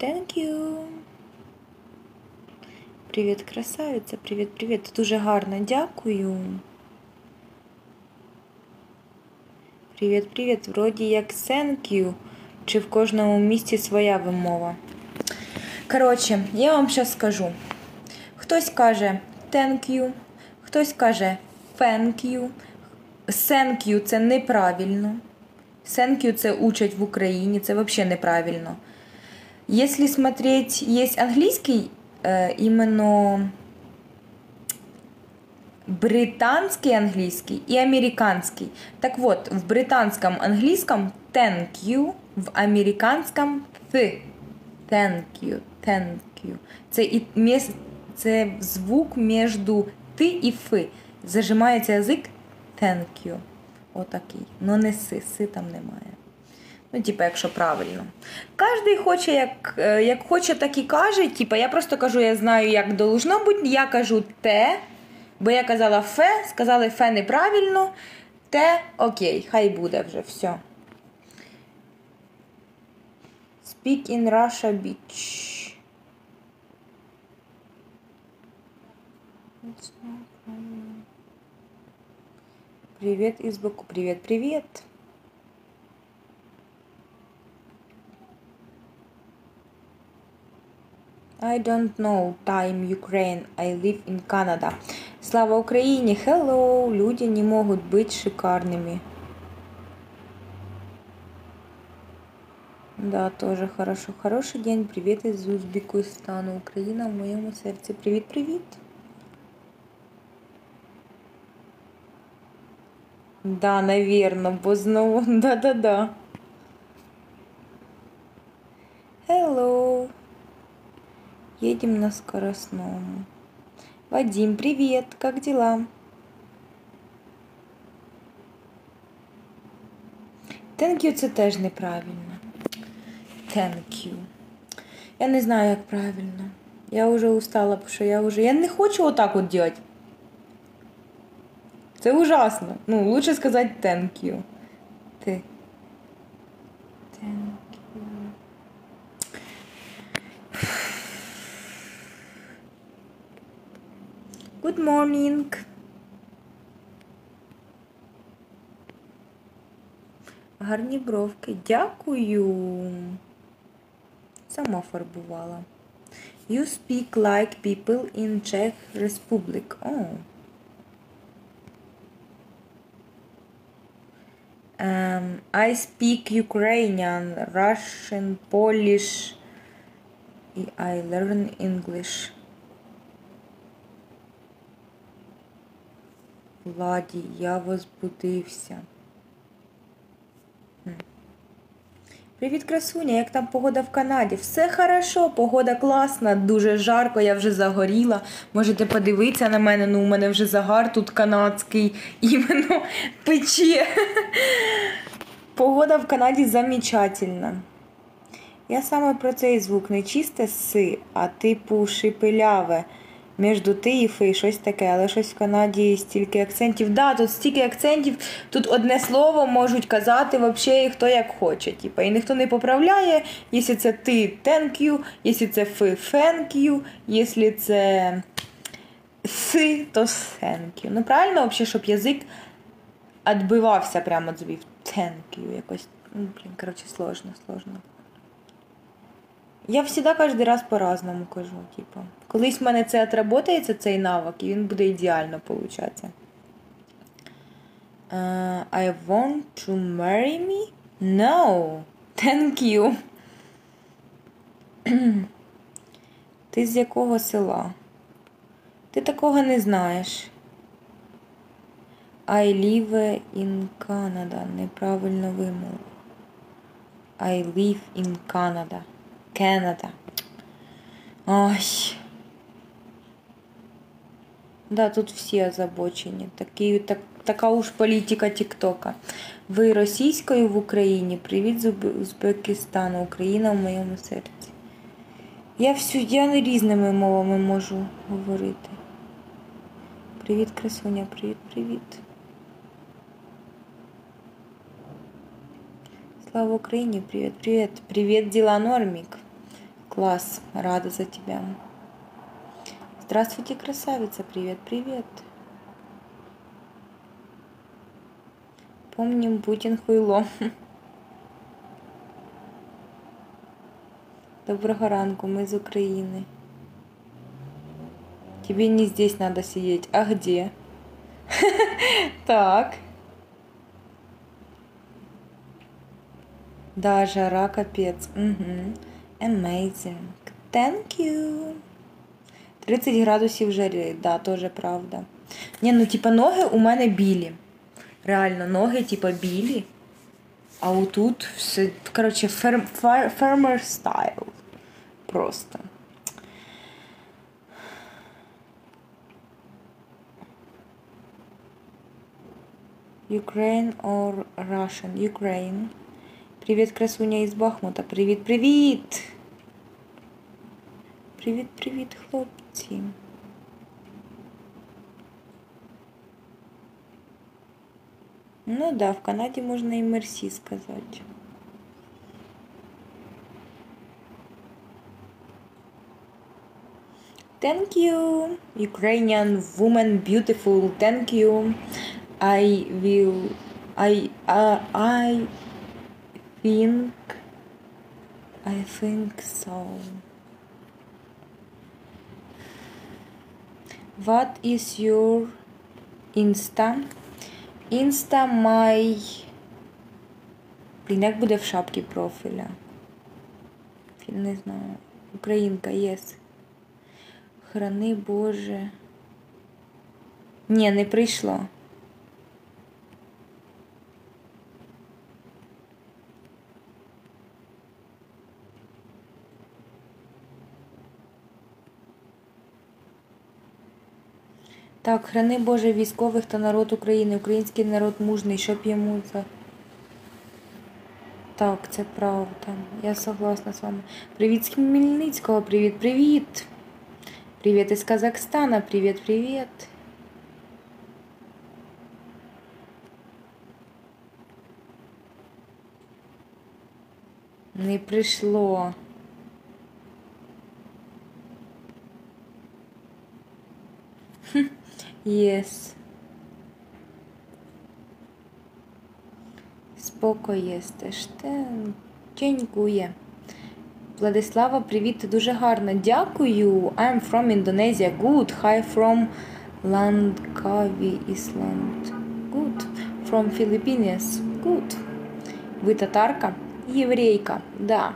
Thank you. Привіт, красавиця. Привіт, привіт. Дуже гарно. Дякую. Привіт, привіт. Вроді як thank you. Чи в кожному місті своя вимова. Коротше, я вам зараз скажу. Хтось каже thank you, хтось каже thank you. Thank you – це неправильно. Thank you – це учать в Україні, це взагалі неправильно. Если смотреть, есть английский, э, именно британский английский и американский. Так вот, в британском английском thank you, в американском th. Thank you, thank you. Це, і, це звук між ти і фи. Зажимається язик thank you. Отакий. Ну не си, си там немає. Ну, типа, якщо правильно. Кожний хоче, як, е, як хоче, так і каже. Типа, я просто кажу, я знаю, як должно бути. Я кажу те, бо я казала фе, сказали фе неправильно. Те окей, хай буде вже все. Speak in Russia Beach. Привет из Баку. Привет, привет. I don't know time Ukraine. I live in Canada. Слава Украине! Hello! Люди не могут быть шикарными. Да, тоже хорошо. Хороший день. Привет из Узбекистана. Украина в моєму серці. Привіт, привіт. Да, наверно, бо знову. Да-да-да. Hello. Едем на скоростному. Вадим, привет, как дела? Thank you це теж неправильно. Thank you. Я не знаю, як правильно. Я вже устала, потому що я вже. Я не хочу отак от делать. Це ужасно. Ну, лучше сказати thank you. Ти. Good morning. Гарні бровки. Дякую. Сама фарбувала. You speak like people in Czech Republic. Oh. Um, I speak Ukrainian, Russian, Polish. I learn English. Владі, я возбудився. Привіт, красуня, як там погода в Канаді? Все хорошо, погода класна, дуже жарко, я вже загоріла. Можете подивитися на мене, ну у мене вже загар тут канадський, іменно пече. Погода в Канаді замечательна. Я саме про цей звук не чисте си, а типу шипеляве. Між ти і фи, щось таке, але щось в Канаді стільки акцентів. Да, тут стільки акцентів, тут одне слово можуть казати взагалі хто як хоче. Типа, і ніхто не поправляє, якщо це ти thank you, якщо це фи thank you, якщо це си, то thank you. Ну правильно, взагалі, щоб язик відбивався прямо від зубів. Thank you. Якось. Ну, блін, коротше, сложно, сложно. Я завжди кожен раз по-разному кажу. Типу. Колись в мене це отработається, цей навик, і він буде ідеально получатися. Uh, I want to marry me? No. Thank you. Ти з якого села? Ти такого не знаєш. I live in Canada. Неправильно вимов. I live in Canada. Canada. Ой. Да, тут всі озабочені. Такі, так, така уж політика Тіктока. Ви російською в Україні. Привіт з Узб- Узбекистану. Україна в моєму серці. Я всю, я не різними мовами можу говорити. Привіт, красуня, привіт, привіт. Слава Україні, привіт, привіт. Привіт, діла Нормік. Класс, рада за тебя. Здравствуйте, красавица, привет, привет. Помним Путін хуйло. Доброго ранку, мы из Украины. Тебе не здесь надо сидеть, а где? Так. Да, жара капец. Угу. Amazing. Thank you. 30 градусів жари, да, теж правда. Ні, ну типа ноги у мене білі. Реально, ноги, типа, білі. А отут все, коротше, ферм, фер, фермер стайл. Просто. Ukraine or Russian? Ukraine. Привіт, красуня із Бахмута. Привіт, привіт! Привіт, привіт, хлопці. Ну да, в Канаді можна і мерсі сказати. Thank you, Ukrainian woman, beautiful. Thank you. I will. I. Uh, I think. I think so. What is your Insta? Insta my. Блін, як буде в шапці профіля? Не знаю. Українка, єс. Храни Боже. Ні, не прийшло. Так, храни Боже військових та народ України. Український народ мужний, щоб йому за. Так, це правда. Я согласна з вами. Привіт з Хмельницького, привіт, привіт. Із Казахстана, привіт, привіт. Не прийшло. Споко єстеш. Дякує. Владислава, привіт, ти дуже гарна. Дякую. I'm from Indonesia. Good. Hi from Langkawi, Island. Good. From Philippines. Good. Ви татарка? Єврейка. Да.